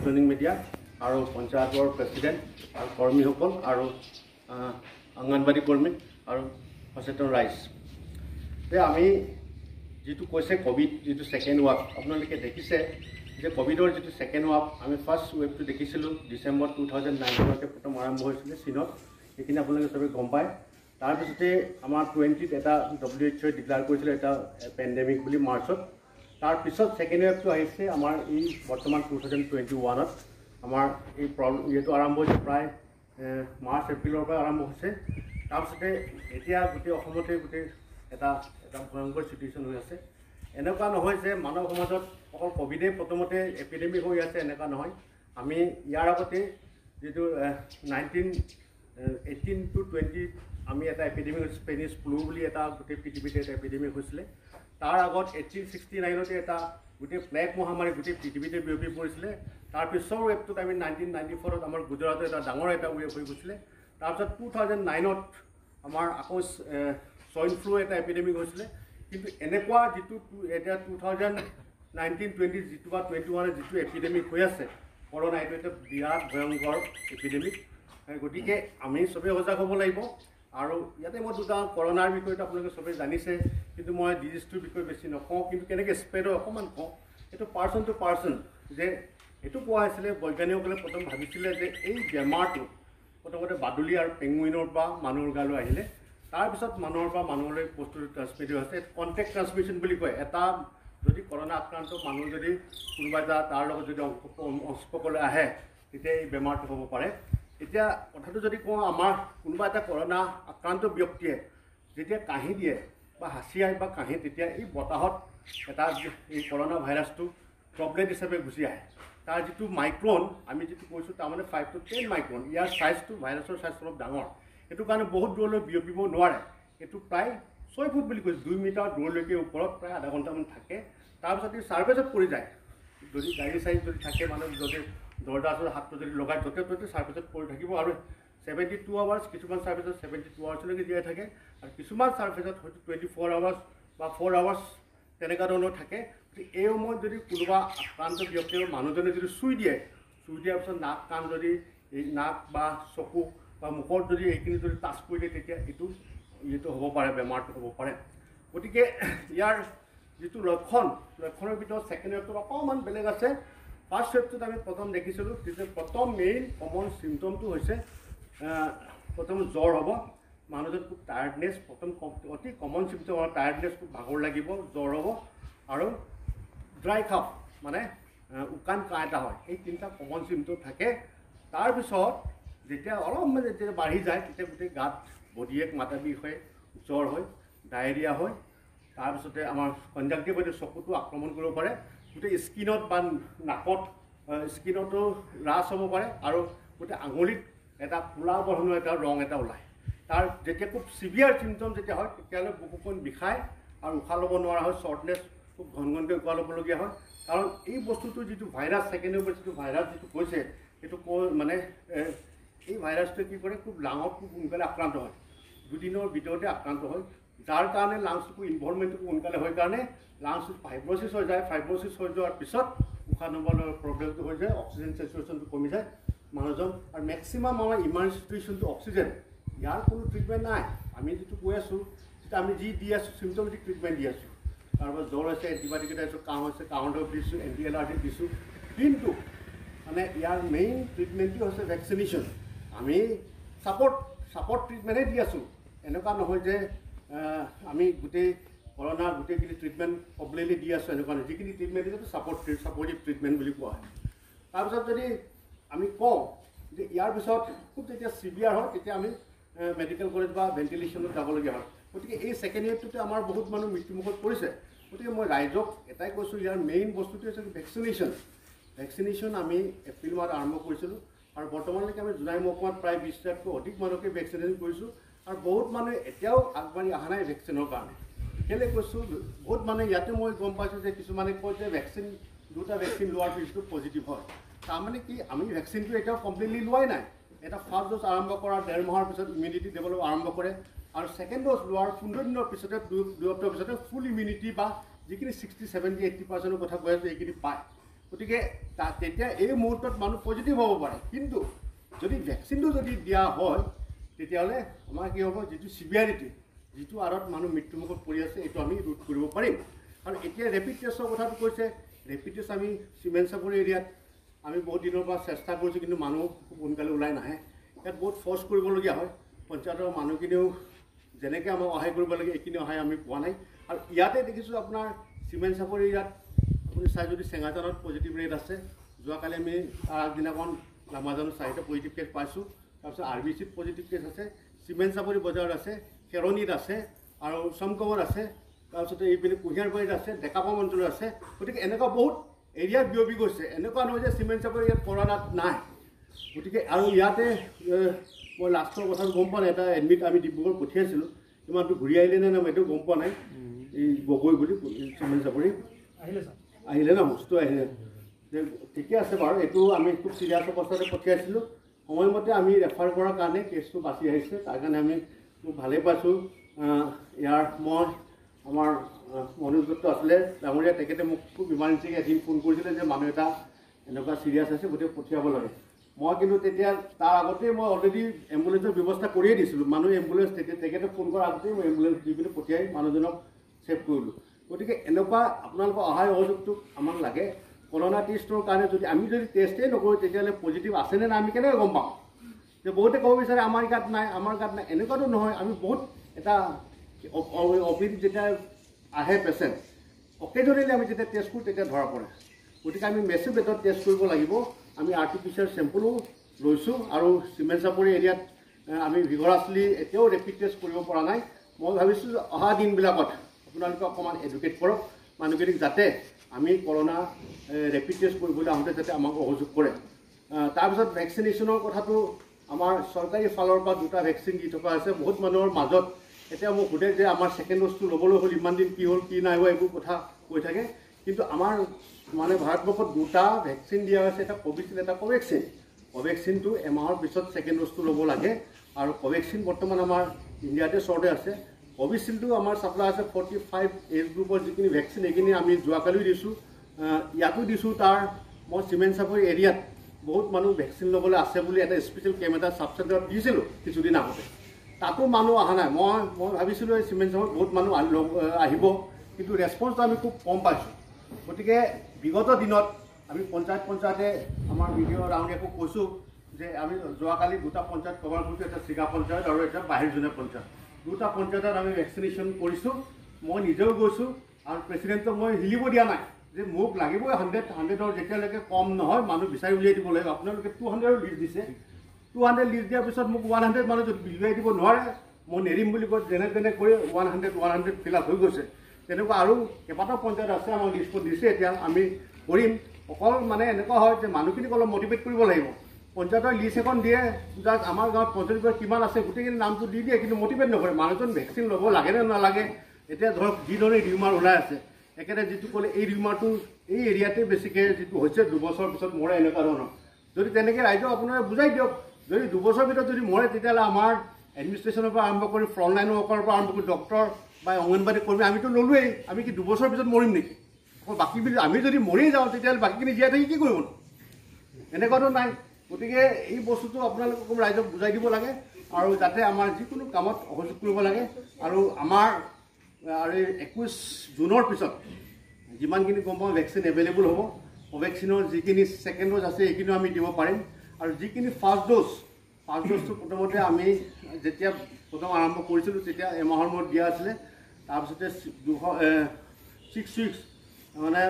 Electronic media আৰু পঞ্চায়তৰ president আৰু কৰ্মীসকল আৰু অংগনবাদী কৰ্মী আৰু সচেতন ৰাইজ। যে আমি যিটো কৈছে ক'ভিড যিটো ছেকেণ্ড ৱেভ আপোনালোকে দেখিছে যে ক'ভিডৰ যিটো ছেকেণ্ড ৱেভ আমি ফাৰ্ষ্ট ৱেভটো দেখিছিলোঁ ডিচেম্বৰ টু থাউজেণ্ড নাইনটিনতে প্ৰথম আৰম্ভ হৈছিলে চীনত। সেইখিনি আপোনালোকে চবেই গম পায়। তাৰপিছতে আমাৰ টুৱেণ্টিত এটা ডব্লিউ এইচ অ'ই ডিক্লেয়াৰ কৰিছিলে এটা পেণ্ডেমিক বুলি মাৰ্চত তাৰপিছত ছেকেণ্ড ৱেভটো আহিছে আমাৰ এই বৰ্তমান টু থাউজেণ্ড টুৱেণ্টি ওৱানত আমাৰ এই প্ৰব্লেম যিহেতু আৰম্ভ হৈছে প্ৰায় মাৰ্চ এপ্ৰিলৰ পৰা আৰম্ভ হৈছে। তাৰপিছতে এতিয়া গোটেই অসমতে গোটেই এটা এটা ভয়ংকৰ চিটুৱেশ্যন হৈ আছে। এনেকুৱা নহয় যে মানৱ সমাজত অকল ক'ভিডেই প্ৰথমতে এপিডেমিক হৈ আছে এনেকুৱা নহয়। আমি ইয়াৰ আগতে যিটো নাইনটিন এইটিন টু টুৱেণ্টি আমি এটা এপিডেমিক স্পেনিছ ফ্লু বুলি এটা গোটেই পৃথিৱীতে এটা এপিডেমিক হৈছিলে। তাৰ আগত এইটিন ছিক্সটি নাইনতে এটা গোটেই প্লেগ মহামাৰী গোটেই পৃথিৱীতে বিয়পি পৰিছিলে। পিছৰ ৱেভটোত আমি নাইনটিন নাইণ্টি ফ'ৰত আমাৰ গুজৰাটত এটা ডাঙৰ এটা ৱেভ হৈ গৈছিলে। তাৰপিছত টু থাউজেণ্ড নাইনত আমাৰ আকৌ ছইন ফ্লু এটা এপিডেমিক হৈছিলে। কিন্তু এনেকুৱা যিটো টু- থাউজেণ্ড নাইনটিন টুৱেণ্টি যিটো বা টুৱেণ্টি ওৱানত যিটো এপিডেমিক হৈ আছে কৰোণা এইটো এটা বিৰাট ভয়ংকৰ এপিডেমিক গতিকে আমি চবেই সজাগ হ'ব লাগিব। আৰু ইয়াতে মই দুটা কৰোণাৰ বিষয়টো আপোনালোকে চবেই জানিছে কিন্তু মই ডিজিজটোৰ বিষয়ে বেছি নকওঁ কিন্তু কেনেকৈ স্প্ৰেড হয় অকণমান কওঁ। এইটো পাৰ্চন টু পাৰ্চন যে এইটো কোৱা হৈছিলে বৈজ্ঞানিকসকলে প্ৰথম ভাবিছিলে যে এই বেমাৰটো প্ৰথমতে বাদুলি আৰু পেঙ্গুইনৰ পৰা মানুহৰ গালৈ আহিলে তাৰপিছত মানুহৰ পৰা মানুহলৈ বস্তুটো ট্ৰান্সমিট হৈছে কণ্টেক্ট ট্ৰান্সমিশ্যন বুলি কয়। এটা যদি কৰোণা আক্ৰান্ত মানুহ যদি কোনোবা এটা তাৰ লগত যদি সংস্পৰ্শলৈ আহে তেতিয়া এই বেমাৰটো হ'ব পাৰে। এতিয়া কথাটো যদি কওঁ আমাৰ কোনোবা এটা কৰোণা আক্ৰান্ত ব্যক্তিয়ে যেতিয়া কাহি দিয়ে বা হাঁচিয়াই বা কাহি তেতিয়া এই বতাহত এটা এই কৰোণা ভাইৰাছটো প্ৰব্লেম হিচাপে গুচি আহে। তাৰ যিটো মাইক্ৰন আমি যিটো কৈছোঁ তাৰমানে ফাইভ টু টেন মাইক্ৰন ইয়াৰ ছাইজটো ভাইৰাছৰ ছাইজটো অলপ ডাঙৰ। সেইটো কাৰণে বহুত দূৰলৈ বিয়পিব নোৱাৰে। এইটো প্ৰায় ছয় ফুট বুলি কৈছোঁ দুই মিটাৰ দূৰলৈকে ওপৰত প্ৰায় আধা ঘণ্টামান থাকে। তাৰপিছত এই ছাৰ্ফেচত পৰি যায়। যদি গাড়ী চাড়ী যদি থাকে মানুহ যদি দৰ্জা চৰ্জা হাতটো যদি লগাই য'তে ত'তে ছাৰ্ফেচত পৰি থাকিব আৰু ছেভেণ্টি টু আৱাৰ্ছ কিছুমান ছাৰ্ফেচত ছেভেণ্টি টু আৱাৰ্ছলৈকে জীয়াই থাকে আৰু কিছুমান ছাৰ্ফেচত হয়তো টুৱেণ্টি ফ'ৰ আৱাৰ্ছ বা ফ'ৰ আৱাৰ্ছ তেনেকুৱা ধৰণৰ থাকে। গতিকে এই সময়ত যদি কোনোবা আক্ৰান্ত ব্যক্তিয়ে মানুহজনে যদি চুই দিয়ে চুই দিয়াৰ পিছত নাক কাণ যদি এই নাক বা চকু বা মুখত যদি এইখিনি যদি টাচ কৰি দিয়ে তেতিয়া এইটো এইটো হ'ব পাৰে বেমাৰটো হ'ব পাৰে। গতিকে ইয়াৰ যিটো লক্ষণ লক্ষণৰ ভিতৰত ছেকেণ্ড ৱেভটোত অকণমান বেলেগ আছে। ফাৰ্ষ্ট ৱেভটোত আমি প্ৰথম দেখিছিলোঁ তেতিয়া প্ৰথম মেইন কমন চিমটমটো হৈছে প্ৰথম জ্বৰ হ'ব। মানুহজন খুব টায়াৰ্ডনেছ প্ৰথম অতি কমন চিমটম হ'ব টায়াৰ্ডনেছ খুব ভাগৰ লাগিব জ্বৰ হ'ব আৰু ড্ৰাই কাফ মানে উকান কাহ এটা হয়। এই তিনিটা কমন চিমটম থাকে। তাৰপিছত যেতিয়া অলপমান যেতিয়া বাঢ়ি যায় তেতিয়া গোটেই গাত বডিয়ে মাথা বিষ হয় জ্বৰ হয় ডায়েৰিয়া হয়। তাৰপিছতে আমাৰ কনজাক্টিভাইটিছ চকুটো আক্ৰমণ কৰিব পাৰে। গোটেই স্কিনত বা নাকত স্কিনতো ৰাছ হ'ব পাৰে আৰু গোটেই আঙুলিত এটা ক'লা বৰণৰ এটা ৰং এটা ওলায়। তাৰ যেতিয়া খুব চিভিয়াৰ চিমটম যেতিয়া হয় তেতিয়াহ'লে বুকুখন বিষায় আৰু উশাহ ল'ব নোৱাৰা হয় শ্বৰ্টনেছ খুব ঘন ঘনকৈ উশাহ ল'বলগীয়া হয়। কাৰণ এই বস্তুটো যিটো ভাইৰাছ ছেকেণ্ড ৱেভৰ যিটো ভাইৰাছ যিটো কৈছে সেইটো কৈ মানে এই ভাইৰাছটোৱে কি কৰে খুব ডাঙৰ খুব সোনকালে আক্ৰান্ত হয়। দুদিনৰ ভিতৰতে আক্ৰান্ত হয়। যাৰ কাৰণে লাংছটো ইনভলভমেণ্টটো সোনকালে হয় কাৰণে লাংছটো ফাইব্ৰচিছ হৈ যায় ফাইব্ৰচিছ হৈ যোৱাৰ পিছত উশাহ ল'বলৈ প্ৰব্লেমটো হৈ যায় অক্সিজেন চেচুৰেশ্যনটো কমি যায় মানুহজন আৰু মেক্সিমাম আমাৰ চিটুৱেশ্যনটো অক্সিজেন ইয়াৰ কোনো ট্ৰিটমেণ্ট নাই। আমি যিটো কৈ আছোঁ যিটো আমি যি দি আছোঁ চিমটমেটিক ট্ৰিটমেণ্ট দি আছোঁ। কাৰোবাৰ জ্বৰ হৈছে এণ্টিবায়'টিক এটা দিছোঁ কাহ হৈছে কাহৰ দৰৱ দিছোঁ এণ্টি এলাৰ্জিক দিছোঁ। কিন্তু মানে ইয়াৰ মেইন ট্ৰিটমেণ্টটো হৈছে ভেকচিনেশ্যন আমি ছাপৰ্ট ছাপৰ্ট ট্ৰিটমেণ্টহে দি আছোঁ। এনেকুৱা নহয় যে আমি গোটেই কৰোণাৰ গোটেইখিনি ট্ৰিটমেণ্ট কমপ্লিটলি দি আছোঁ এনেকুৱা নহয় যিখিনি ট্ৰিটমেণ্ট দিছোঁ ছাপৰ্ট ছাপৰ্টিভ ট্ৰিটমেণ্ট বুলি কোৱা হয়। তাৰপিছত যদি আমি কওঁ যে ইয়াৰ পিছত খুব যেতিয়া চিভিয়াৰ হয় তেতিয়া আমি মেডিকেল কলেজ বা ভেণ্টিলেশ্যনত যাবলগীয়া হয়। গতিকে এই ছেকেণ্ড ইয়েৰটোতে আমাৰ বহুত মানুহ মৃত্যুমুখত পৰিছে। গতিকে মই ৰাইজক এটাই কৈছোঁ ইয়াৰ মেইন বস্তুটো হৈছে ভেকচিনেশ্যন ভেকচিনেশ্যন আমি এপ্ৰিল মাহত আৰম্ভ কৰিছিলোঁ আৰু বৰ্তমানলৈকে আমি জুলাই মহকুমাত প্ৰায় বিছ লাখতকৈ অধিক মানুহকে ভেকচিনেশ্যন কৰিছোঁ। আৰু বহুত মানুহে এতিয়াও আগবাঢ়ি অহা নাই ভেকচিনৰ কাৰণে। কেলৈ কৈছোঁ? বহুত মানুহে ইয়াতে মই গম পাইছোঁ যে কিছুমানে কয় যে ভেকচিন দুটা ভেকচিন লোৱাৰ পিছতো পজিটিভ হয়। তাৰমানে কি আমি ভেকচিনটো এতিয়াও কমপ্লিটলি লোৱাই নাই। এটা ফাৰ্ষ্ট ড'জ আৰম্ভ কৰাৰ ডেৰ মাহৰ পিছত ইমিউনিটি ডেভেলপ আৰম্ভ কৰে আৰু ছেকেণ্ড ড'জ লোৱাৰ পোন্ধৰ দিনৰ পিছতে দুই সপ্তাহৰ পিছতে ফুল ইমিউনিটি বা যিখিনি ছিক্সটি ছেভেণ্টি এইটি পাৰ্চেণ্টৰ কথা কৈ আছে এইখিনি পায়। গতিকে তা- তেতিয়া এই মুহূৰ্তত মানুহ পজিটিভ হ'ব পাৰে। কিন্তু যদি ভেকচিনটো যদি দিয়া হয় তেতিয়াহ'লে আমাৰ কি হ'ব? যিটো চিভিয়াৰিটি যিটো আঁৰত মানুহ মৃত্যুমুখত পৰি আছে এইটো আমি ৰোধ কৰিব পাৰিম। আৰু এতিয়া ৰেপিড টেষ্টৰ কথাটো কৈছে ৰেপিড টেষ্ট আমি চিমেণ্ট চাপৰি এৰিয়াত আমি বহুত দিনৰ পৰা চেষ্টা কৰিছোঁ কিন্তু মানুহ খুব সোনকালে ওলাই নাহে। ইয়াত বহুত ফ'ৰ্চ কৰিবলগীয়া হয়। পঞ্চায়তৰ মানুহখিনিও যেনেকৈ আমাক সহায় কৰিব লাগে এইখিনি সহায় আমি পোৱা নাই। আৰু ইয়াতে দেখিছোঁ আপোনাৰ চিমেণ্ট চাপৰি ইয়াত আপুনি চাই যদি চেঙাজানত পজিটিভ ৰেট আছে যোৱাকালি আমি তাৰ আগদিনাখন লামাজানত চাৰিটা পজিটিভ কেছ পাইছোঁ। তাৰপিছত আৰ বি চিত পজিটিভ কেছ আছে চিমেণ্ট চাপৰি বজাৰত আছে। কেৰণিত আছে আৰু চমকমত আছে তাৰপিছতে এইপিনে কুঁহিয়াৰবাৰীত আছে ডেকাপাম অঞ্চলত আছে। গতিকে এনেকুৱা বহুত এৰিয়াত বিয়পি গৈছে। এনেকুৱা নহয় যে চিমেণ্ট চাপৰি ইয়াত কৰোণাত নাই। গতিকে আৰু ইয়াতে মই লাষ্টৰ কথাটো গম পোৱা নাই এটা এডমিট আমি ডিব্ৰুগড় পঠিয়াইছিলোঁ। ইমানটো ঘূৰি আহিলে নে নাই এইটো গম পোৱা নাই। এই গগৈ বুলি চিমেণ্ট চাপৰি। আহিলে আহিলে ন বস্তু আহিলে। ঠিকে আছে বাৰু এইটো আমি খুব চিৰিয়াছ অৱস্থাতে পঠিয়াইছিলোঁ। সময়মতে আমি ৰেফাৰ কৰাৰ কাৰণে কেছটো বাচি আহিছে। তাৰ কাৰণে আমি ভালেই পাইছোঁ। ইয়াৰ মই আমাৰ মনোজ দত্ত আছিলে। ডাঙৰীয়া তেখেতে মোক খুব ইমাৰ্জেঞ্চিকৈ এদিন ফোন কৰিছিলে যে মানুহ এটা এনেকুৱা চিৰিয়াছ আছে গতিকে পঠিয়াব লাগে। মই কিন্তু তেতিয়া তাৰ আগতেই মই অলৰেডি এম্বুলেঞ্চৰ ব্যৱস্থা কৰিয়ে দিছিলোঁ। মানুহ এম্বুলেঞ্চ তেতিয়া তেখেতে ফোন কৰাৰ আগতেই মই এম্বুলেঞ্চ দি পিনে পঠিয়াই মানুহজনক ছেভ কৰিলোঁ। গতিকে এনেকুৱা আপোনালোকৰ সহায় সহযোগটো আমাক লাগে। কৰোণা টেষ্টৰ কাৰণে যদি আমি যদি টেষ্টেই নকৰোঁ তেতিয়াহ'লে পজিটিভ আছেনে নাই আমি কেনেকৈ গম পাওঁ যে বহুতে ক'ব বিচাৰে আমাৰ গাত নাই আমাৰ গাত নাই। এনেকুৱাতো নহয়। আমি বহুত এটা অপিত যেতিয়া আহে পেচেণ্ট অকেজনেলি আমি যেতিয়া টেষ্ট কৰোঁ তেতিয়া ধৰা পৰে। গতিকে আমি মেচিভ ৰেটত টেষ্ট কৰিব লাগিব। আমি R T P C R চেম্পলো লৈছোঁ আৰু চিমেণ্ট চাপৰি এৰিয়াত আমি ভিগৰাছলি এতিয়াও ৰেপিড টেষ্ট কৰিব পৰা নাই। মই ভাবিছোঁ অহা দিনবিলাকত আপোনালোকে অকণমান এডুকেট কৰক। মানুহখিনিক যাতে আমি কৰোণা ৰেপিড টেষ্ট কৰিবলৈ আহোঁতে যাতে আমাক সহযোগ কৰে। তাৰপিছত ভেকচিনেশ্যনৰ কথাটো আমাৰ চৰকাৰী ফালৰ পৰা দুটা ভেকচিন দি থকা হৈছে বহুত মানুহৰ মাজত। এতিয়া মোক সোধে যে আমাৰ ছেকেণ্ড ড'জটো ল'বলৈ হ'ল ইমান দিন কি হ'ল কি নাই হোৱা এইবোৰ কথা কৈ থাকে। কিন্তু আমাৰ মানে ভাৰতবৰ্ষত দুটা ভেকচিন দিয়া হৈছে এটা ক'ভিচিল্ড এটা ক'ভেক্সিন ক'ভেক্সিনটো এমাহৰ পিছত ছেকেণ্ড ড'জটো ল'ব লাগে আৰু ক'ভেক্সিন বৰ্তমান আমাৰ ইণ্ডিয়াতে চৰ্টে আছে। ক'ভিচিল্ডটো আমাৰ চাপ্লাই আছে ফৰ্টি ফাইভ এজ গ্ৰুপৰ যিখিনি ভেকচিন সেইখিনি আমি যোৱাকালিও দিছোঁ। ইয়াতো দিছোঁ তাৰ মই চিমেণ্ট চাপৰি এৰিয়াত বহুত মানুহ ভেকচিন ল'বলৈ আছে বুলি এটা স্পেচিয়েল কেম্প এটা চাব চেণ্টাৰত দিছিলোঁ কিছুদিন আগতে। তাতো মানুহ অহা নাই। মই মই ভাবিছিলোঁ এই চিমেণ্ট চাপৰিত বহুত মানুহ আহিব। কিন্তু ৰেচপন্সটো আমি খুব কম পাইছোঁ। গতিকে বিগত দিনত আমি পঞ্চায়ত পঞ্চায়তে আমাৰ ভিডিঅ' ৰাউণ্ডীয়াকো কৈছোঁ যে আমি যোৱাকালি দুটা পঞ্চায়ত কভাৰ কৰিছোঁ এটা চিগা পঞ্চায়ত আৰু এটা বাহিৰজনীয়া পঞ্চায়ত। দুটা পঞ্চায়তত আমি ভেকচিনেশ্যন কৰিছোঁ। মই নিজেও গৈছোঁ আৰু প্ৰেচিডেণ্টক মই হিলিব দিয়া নাই। যে মোক লাগিবই হাণ্ড্ৰেড হাণ্ড্ৰেডৰ যেতিয়ালৈকে কম নহয় মানুহ বিচাৰি উলিয়াই দিব লাগিব আপোনালোকে টু হাণ্ড্ৰেডৰ লিষ্ট দিছে। টু হাণ্ড্ৰেড লিষ্ট দিয়াৰ পিছত মোক ওৱান হাণ্ড্ৰেড মানুহ যদি উলিয়াই দিব নোৱাৰে মই নেৰিম বুলি কৈ যেনে তেনে কৰি one hundred one hundred fill up হৈ গৈছে। তেনেকুৱা আৰু কেইবাটাও পঞ্চায়ত আছে আমাক লিষ্টখন দিছে এতিয়া আমি কৰিম। অকল মানে এনেকুৱা হয় যে মানুহখিনিক অলপ মটিভেট কৰিব লাগিব। পঞ্চায়তৰ লিষ্ট এখন দিয়ে যাক আমাৰ গাঁৱত পঞ্চায়ত কিমান আছে গোটেইখিনি নামটো দি দিয়ে কিন্তু মটিভেট নকৰে। মানুহজন ভেকচিন ল'ব লাগে নে নালাগে এতিয়া ধৰক যিধৰণে ৰিউমাৰ ওলাই আছে। একেবাৰে যিটো ক'লে এই ৰিউমাৰটো এই এৰিয়াতে বেছিকৈ যিটো হৈছে দুবছৰৰ পিছত মৰে এনেকুৱা ধৰণৰ। যদি তেনেকৈ ৰাইজক আপোনালোকে বুজাই দিয়ক যদি দুবছৰৰ ভিতৰত যদি মৰে তেতিয়াহ'লে আমাৰ এডমিনিষ্ট্ৰেশ্যনৰ পৰা আৰম্ভ কৰি ফ্ৰণ্ট লাইন ৱৰ্কাৰৰ পৰা আৰম্ভ কৰি ডক্টৰ বা অংগনবাদী কৰ্মী আমিতো ল'লোৱেই। আমি কি দুবছৰৰ পিছত মৰিম নেকি? আকৌ বাকীবিলাক আমি যদি মৰি যাওঁ তেতিয়াহ'লে বাকীখিনি জীয়াই থাকি কি কৰিব নো? এনেকুৱাতো নাই। গতিকে এই বস্তুটো আপোনালোকে ৰাইজক বুজাই দিব লাগে আৰু যাতে আমাৰ যিকোনো কামত সহযোগ কৰিব লাগে আৰু আমাৰ আৰু একৈছ জুনৰ পিছত যিমানখিনি গম পাওঁ ভেকচিন এভেইলেবল হ'ব। কোভেক্সিনৰ যিখিনি ছেকেণ্ড ড'জ আছে সেইখিনিও আমি দিব পাৰিম। আৰু যিখিনি ফাৰ্ষ্ট ড'জ ফাৰ্ষ্ট ড'জটো প্ৰথমতে আমি যেতিয়া প্ৰথম আৰম্ভ কৰিছিলোঁ তেতিয়া এমাহৰ মূৰত দিয়া আছিলে। তাৰপিছতে দুশ ছিক্স উইক্স মানে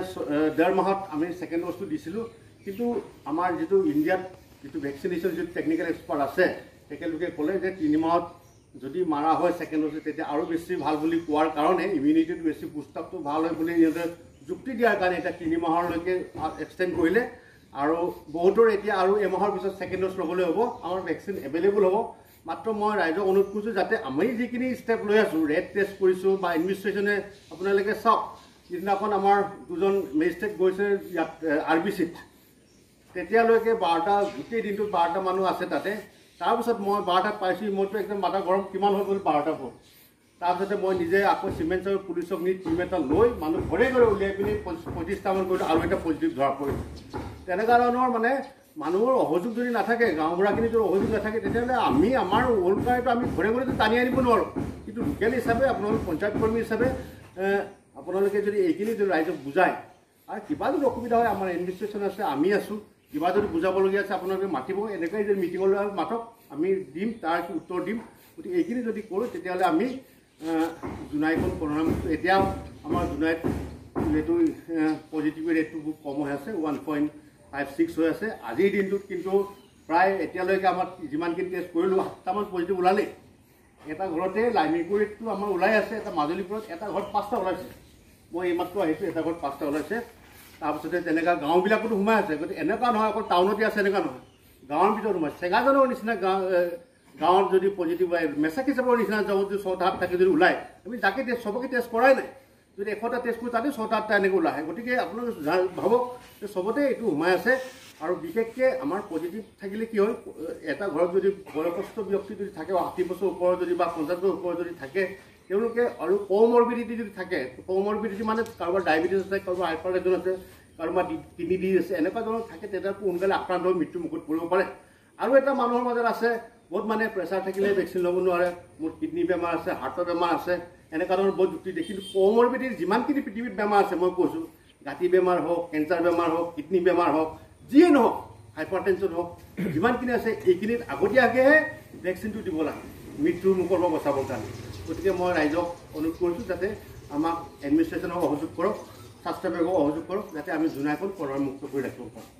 ডেৰ মাহত আমি ছেকেণ্ড ড'জটো দিছিলোঁ। কিন্তু আমাৰ যিটো ইণ্ডিয়াত যিটো ভেকচিনেশ্যন যিটো টেকনিকেল এক্সপাৰ্ট আছে তেখেতলোকে ক'লে যে তিনি মাহত যদি মাৰা হয় ছেকেণ্ড ড'জ তেতিয়া আৰু বেছি ভাল বুলি কোৱাৰ কাৰণে ইমিউনিটিটো বেছি পুষ্টাপটো ভাল হয় বুলি সিহঁতে যুক্তি দিয়াৰ কাৰণে এতিয়া তিনি মাহলৈকে এক্সটেণ্ড কৰিলে। আৰু বহুতৰ এতিয়া আৰু এমাহৰ পিছত ছেকেণ্ড ড'জ ল'বলৈ হ'ব। আমাৰ ভেকচিন এভেইলেবল হ'ব। মাত্ৰ মই ৰাইজক অনুৰোধ কৰিছোঁ যাতে আমি যিখিনি ষ্টেপ লৈ আছোঁ ৰেড টেষ্ট কৰিছোঁ বা এডমিনিষ্ট্ৰেশ্যনে আপোনালোকে চাওক সিদিনাখন আমাৰ দুজন মেজিষ্ট্ৰেট গৈছে ইয়াত আৰ বি চিত তেতিয়ালৈকে বাৰটা গোটেই দিনটোত বাৰটা মানুহ আছে তাতে। তাৰপিছত মই বাৰটাত পাইছোঁ মইতো একদম মাথা গৰম কিমান হৈ গ'ল বাৰটা হ'ল তাৰপিছতে মই নিজে আকৌ চিমেণ্ট আৰু পুলিচক নি টিম এটা লৈ মানুহ ঘৰে ঘৰে উলিয়াই পিনি পঁচিছ- পঁয়ত্ৰিছটামান কৰিলোঁ আৰু এটা পজিটিভ ধৰা পৰিলোঁ তেনেকুৱা ধৰণৰ মানে মানুহৰ অসহযোগ যদি নাথাকে গাঁওবুঢ়াখিনি যদি অসহযোগ নাথাকে তেতিয়াহ'লে আমি আমাৰ ওলকাৰটো আমি ঘৰে ঘৰে টানি আনিব নোৱাৰোঁ। কিন্তু লোকেল হিচাপে আপোনালোক পঞ্চায়ত কৰ্মী হিচাপে আপোনালোকে যদি এইখিনি যদি ৰাইজক বুজায় আৰু কিবা যদি অসুবিধা হয় আমাৰ এডমিনিষ্ট্ৰেশ্যন আছে আমি আছোঁ। কিবা যদি বুজাবলগীয়া আছে আপোনালোকে মাতিব। এনেকৈ যদি মিটিঙলৈ মাতক আমি দিম তাৰ উত্তৰ দিম। গতিকে এইখিনি যদি কৰোঁ তেতিয়াহ'লে আমি জোনাইখন কৰোণামুক্ত এতিয়াও আমাৰ জোনাইত এইটো পজিটিভ ৰেটটো খুব কম হৈ আছে ওৱান পইণ্ট ফাইভ ছিক্স হৈ আছে। আজিৰ দিনটোত কিন্তু প্ৰায় এতিয়ালৈকে আমাৰ যিমানখিনি টেষ্ট কৰিলোঁ সাতটামান পজিটিভ ওলালেই। এটা ঘৰতে লাইমিকুৰিটো আমাৰ ওলাই আছে এটা মাজুলীপুৰত এটা ঘৰত পাঁচটা ওলাইছে। মই এইমাত্ৰ আহিছোঁ এটা ঘৰত পাঁচটা ওলাইছে। তাৰপিছতে তেনেকুৱা গাঁওবিলাকতো সোমাই আছে গতিকে এনেকুৱা নহয় অকল টাউনতে আছে এনেকুৱা নহয়। গাঁৱৰ ভিতৰত সোমাই চেগাজনৰ নিচিনা গাঁও গাঁৱত যদি পজিটিভ হয় মেচাকি চাবৰ নিচিনা যাব যদি ছটা সাত থাকে যদি ওলায় আমি যাকে টেষ্ট চবকে টেষ্ট কৰাই নাই। যদি এশটা টেষ্ট কৰোঁ তাতে ছটা আঠটা এনেকৈ ওলাই আহে গতিকে আপোনালোকে ভাবক যে চবতে এইটো সোমাই আছে। আৰু বিশেষকৈ আমাৰ পজিটিভ থাকিলে কি হয় এটা ঘৰত যদি বয়সস্থ ব্যক্তি যদি থাকে ষাঠি বছৰ ওপৰত যদি বা পঞ্চাছ বছৰ ওপৰত যদি থাকে তেওঁলোকে আৰু কমৰবিডিটি যদি থাকে কমৰবিডিটি মানে কাৰোবাৰ ডায়েবেটিছ আছে কাৰোবাৰ হাইপাৰ টেনশ্যন আছে কাৰোবাৰ কিডনি ডিজ আছে এনেকুৱা ধৰণৰ থাকে তেতিয়া সোনকালে আক্ৰান্ত হৈ মৃত্যু মুখত পৰিব পাৰে। আৰু এটা মানুহৰ মাজত আছে বহুত মানে প্ৰেছাৰ থাকিলে ভেকচিন ল'ব নোৱাৰে মোৰ কিডনী বেমাৰ আছে হাৰ্টৰ বেমাৰ আছে এনেকুৱা ধৰণৰ বহুত যুক্তি দেখি কিন্তু কমৰবিডিটিৰ যিমানখিনি পৃথিৱীত বেমাৰ আছে মই কৈছোঁ গাঁঠি বেমাৰ হওক কেঞ্চাৰ বেমাৰ হওক কিডনী বেমাৰ হওক যিয়ে নহওক হাইপাৰ টেনশ্যন হওক যিমানখিনি আছে এইখিনিত আগতীয়াকৈহে ভেকচিনটো দিব লাগে মৃত্যুৰ মুখৰ পৰা বচাবৰ কাৰণে। গতিকে মই ৰাইজক অনুৰোধ কৰিছোঁ যাতে আমাক এডমিনিষ্ট্ৰেশ্যনক সহযোগ কৰক স্বাস্থ্য বিভাগক সহযোগ কৰক যাতে আমি জোনাইখন কৰোণা মুক্ত কৰি ৰাখিব পাৰোঁ।